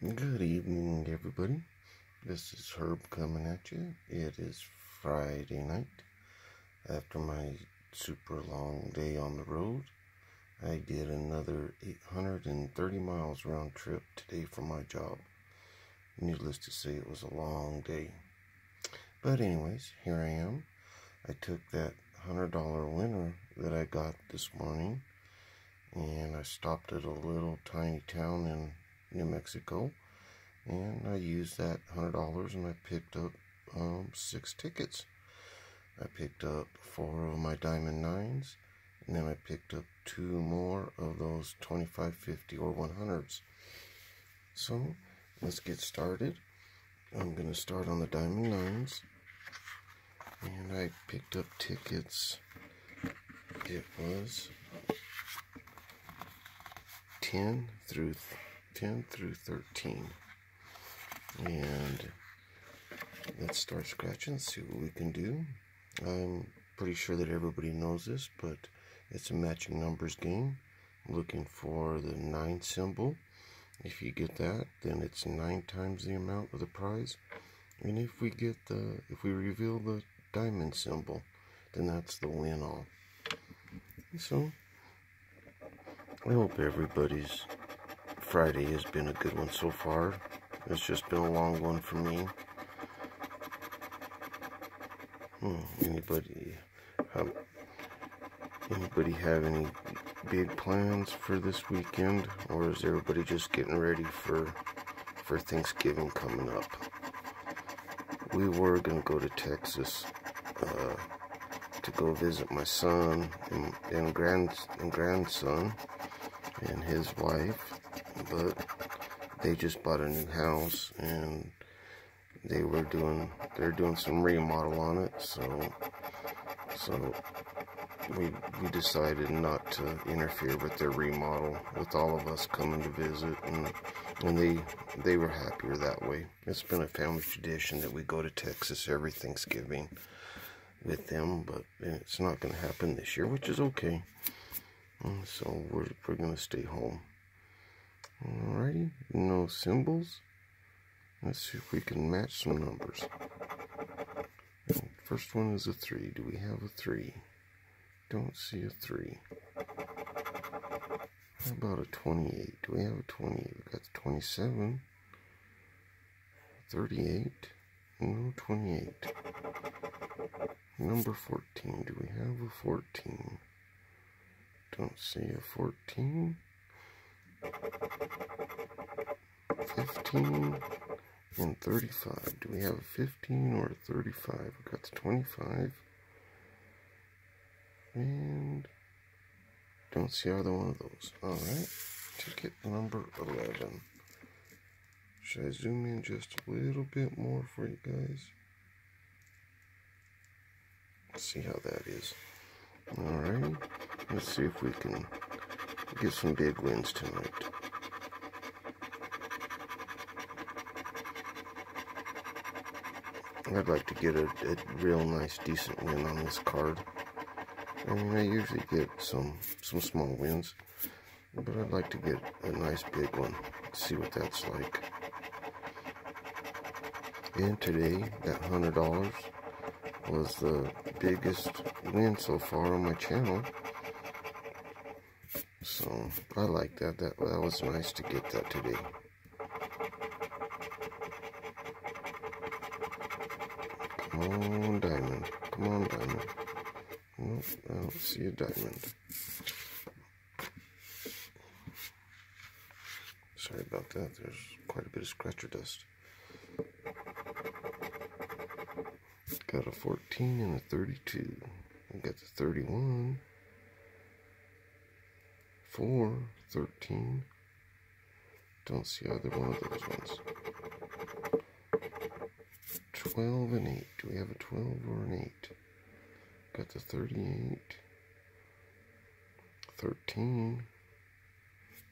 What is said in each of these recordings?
Good evening, everybody. This is Herb coming at you. It is Friday night. After my super long day on the road, I did another 830 miles round trip today for my job. Needless to say, it was a long day. But, anyways, here I am. I took that $100 winner that I got this morning and I stopped at a little tiny town in New Mexico and I used that hundred dollars and I picked up um, six tickets. I picked up four of my diamond nines and then I picked up two more of those 25, 50 or 100s. So let's get started. I'm going to start on the diamond nines and I picked up tickets. It was 10 through 10 through 13. And let's start scratching, see what we can do. I'm pretty sure that everybody knows this, but it's a matching numbers game. Looking for the 9 symbol. If you get that, then it's 9 times the amount of the prize. And if we get the, if we reveal the diamond symbol, then that's the win all. So, I hope everybody's Friday has been a good one so far. It's just been a long one for me. Hmm, anybody have anybody have any big plans for this weekend, or is everybody just getting ready for for Thanksgiving coming up? We were gonna go to Texas uh, to go visit my son and, and grand and grandson and his wife but they just bought a new house and they were doing they're doing some remodel on it so so we we decided not to interfere with their remodel with all of us coming to visit and and they they were happier that way. It's been a family tradition that we go to Texas every Thanksgiving with them but it's not going to happen this year which is okay. Mm, so we're, we're going to stay home Alrighty, no symbols. Let's see if we can match some numbers. Oh, first one is a 3. Do we have a 3? Don't see a 3. How about a 28? Do we have a 28? We got the 27. 38. No 28. Number 14. Do we have a 14? Don't see a 14. 15 and 35. Do we have a 15 or a 35? We've got the 25. And don't see either one of those. Alright, ticket number 11. Should I zoom in just a little bit more for you guys? Let's see how that is. Alright, let's see if we can get some big wins tonight. I'd like to get a, a, real nice, decent win on this card. I mean, I usually get some some small wins, but I'd like to get a nice big one. See what that's like. And today, that hundred dollars was the biggest win so far on my channel. So I like that. That that was nice to get that today. Come on, diamond. Come on, diamond. Nope, I don't see a diamond. Sorry about that. There's quite a bit of scratcher dust. Got a 14 and a 32. We got the 31. 4, 13. Don't see either one of those ones. 12 and 8. Do we have a 12 or an 8? Got the 38. 13.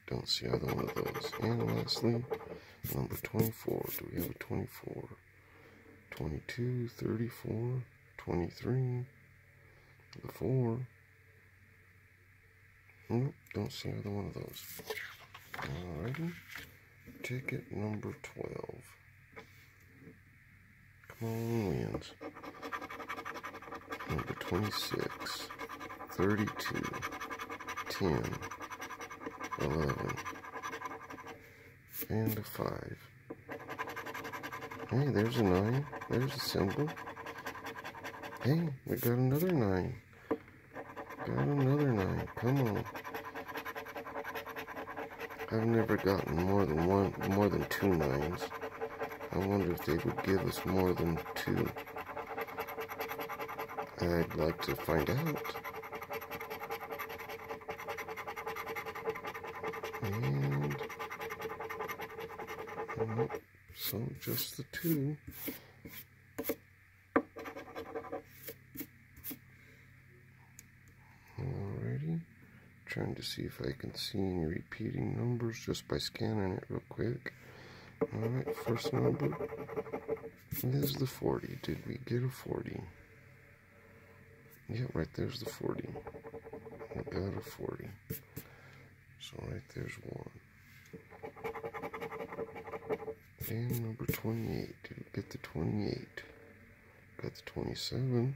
Don't see either one of those. And lastly, number 24. Do we have a 24? 22, 34, 23, the 4. Nope, don't see either one of those. Alrighty. ticket number 12. Come on, wins. Number 26, 32, 10, 11, and a 5. Hey, there's a 9. There's a symbol. Hey, we got another 9. Got another 9. Come on. I've never gotten more than one, more than two nines. I wonder if they would give us more than two. I'd like to find out. And nope, so just the two. Alrighty, trying to see if I can see any repeating numbers just by scanning it real quick. Alright, first number is the 40. Did we get a 40? Yeah, right there's the 40. We got a 40. So right there's one. And number 28. Did we get the 28? Got the 27.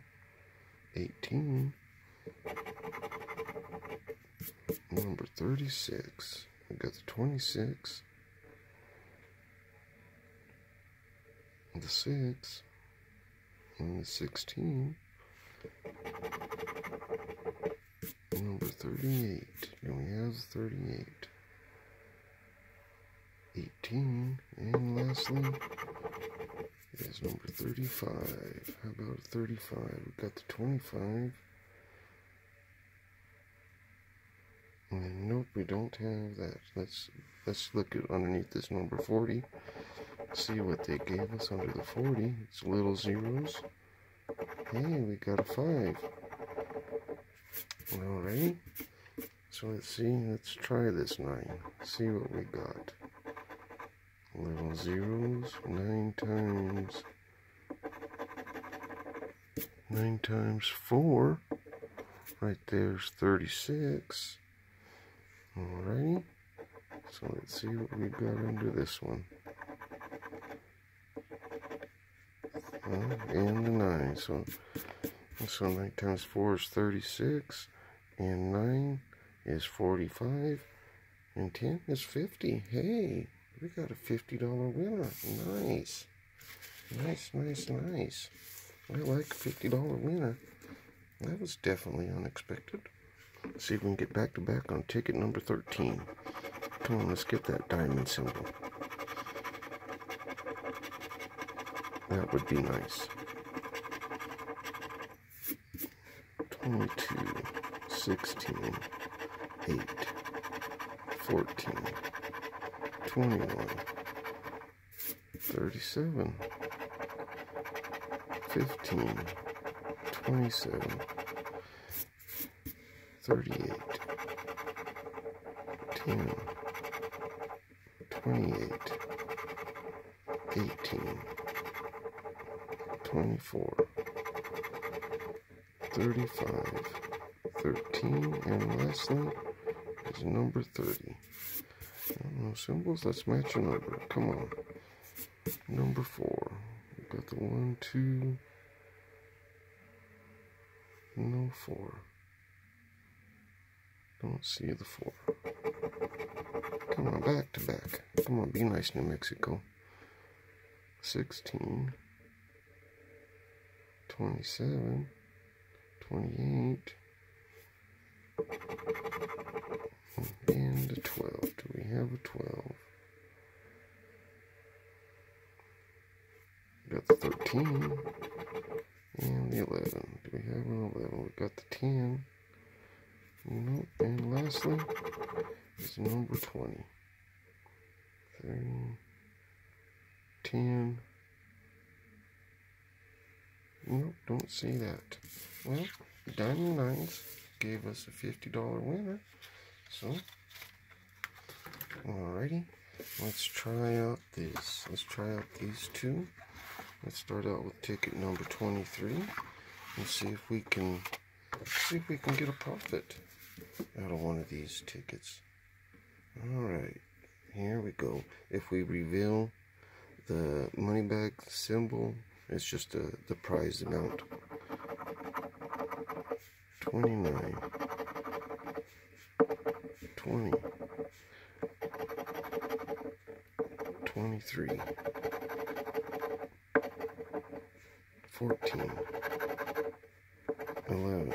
18. Number 36. We got the 26. The 6. And the 16. Number 38. And we have 38. 18. And lastly is number 35. How about 35? We got the 25. And Mm, nope, we don't have that. Let's let's look at underneath this number 40. See what they gave us under the 40. It's little zeros. Hey, we got a 5. Alright. So let's see. Let's try this 9. See what we got. Little zeros. 9 times. 9 times 4. Right there's 36. Alrighty. So let's see what we got under this one. And the 9. So, so 9 times 4 is 36. And 9 is 45. And 10 is 50. Hey, we got a $50 winner. Nice. Nice, nice, nice. I like a $50 winner. That was definitely unexpected. Let's see if we can get back to back on ticket number 13. Come on, let's get that diamond symbol. That would be nice. 22, 16, 8, 14, 21, 37, 15, 27, 38, 10, 28, 18, 24, 35, 13, and lastly is number 30. No symbols, let's match a number. Come on. Number 4. We got the 1, 2, no 4. See the 4. Come on, back to back. Come on, be nice, New Mexico. 16, 27, 28, and a 12. Do we have a 12? Got the 13 and the 11. Do we have an 11? We got the 10. And lastly is number 20. 30, 10. Nope, don't see that. Well, Diamond Nines gave us a $50 winner. So, alrighty. Let's try out this. Let's try out these two. Let's start out with ticket number 23 and see if we can see if we can get a profit out of one of these tickets. Alright. here we go. If we reveal the money bag symbol, it's just the, the prize amount. 29 20 23 14 11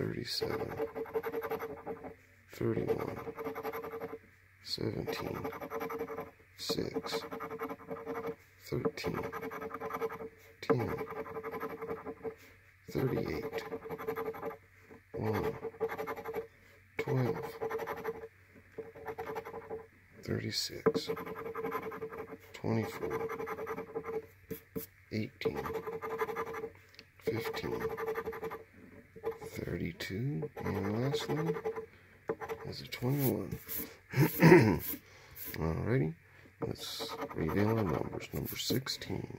37 31 17 6 13 10 38 1 12 36 24 18 15 32 and lastly is a 21 alrighty let's reveal our numbers. Number 16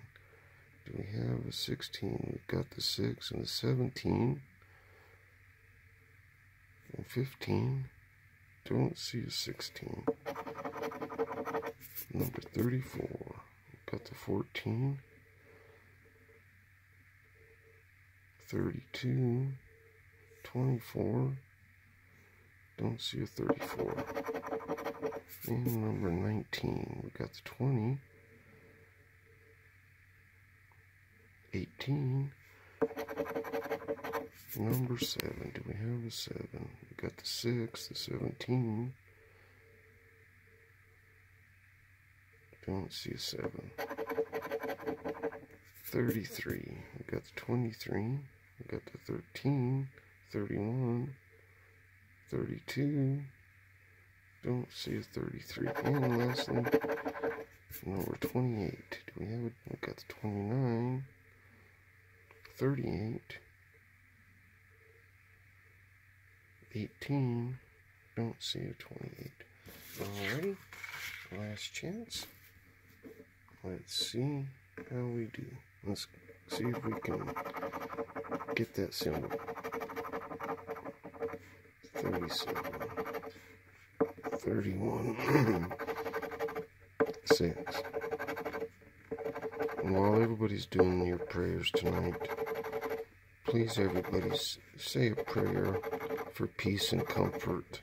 do we have a 16 we've got the 6 and the 17 and 15 don't see a 16 number 34 we've got the 14 32 24 don't see a 34 and number 19 we got the 20 18 number 7 do we have a 7 we got the 6 the 17 don't see a 7 33 we got the 23 we got the 13, 31, 32. Don't see a 33. And lastly, number 28. Do we have it? We got the 29, 38, 18. Don't see a 28. Alrighty. Last chance. Let's see how we do. Let's see if we can get that symbol. 37, 31, 6. And while everybody's doing your prayers tonight, please everybody say a prayer for peace and comfort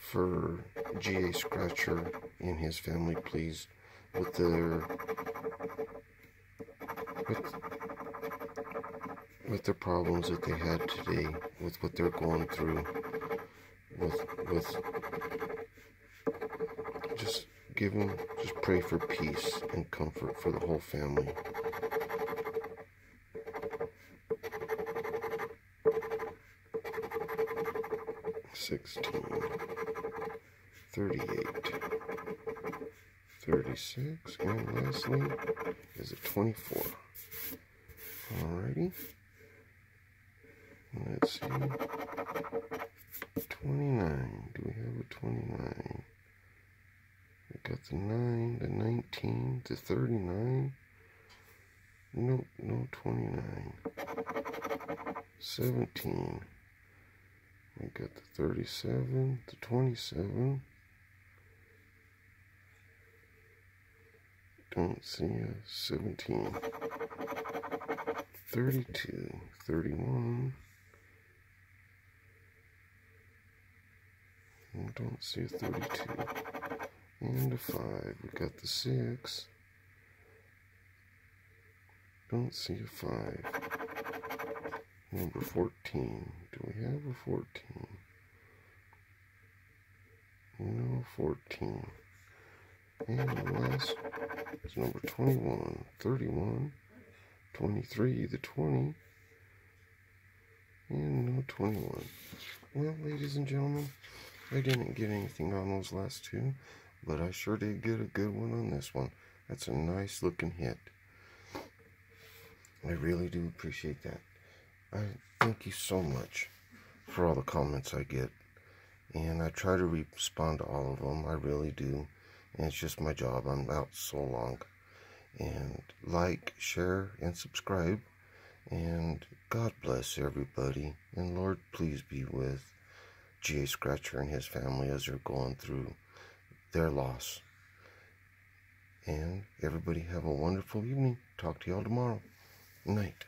for G.A. Scratcher and his family, please, with their with with the problems that they had today, with what they're going through, with with just giving, just pray for peace and comfort for the whole family. Sixteen, thirty-eight, thirty-six, and lastly is a twenty-four. Alrighty. Let's see. 29. Do we have a 29? We got the 9, the 19, the 39. Nope, no 29. 17. We got the 37, the 27. Don't see a 17. 32, 31. I don't see a 32. And a 5. We got the 6. Don't see a 5. Number 14. Do we have a 14? No 14. And the last is number 21, 31, 23, the 20, and no 21. Well, ladies and gentlemen, I didn't get anything on those last two, but I sure did get a good one on this one. That's a nice looking hit. I really do appreciate that. I thank you so much for all the comments I get. And I try to respond to all of them. I really do. And it's just my job. I'm out so long. And like, share, and subscribe. And God bless everybody. And Lord, please be with G.A. Scratcher and his family as they're going through their loss. And everybody have a wonderful evening. Talk to y'all tomorrow. Night.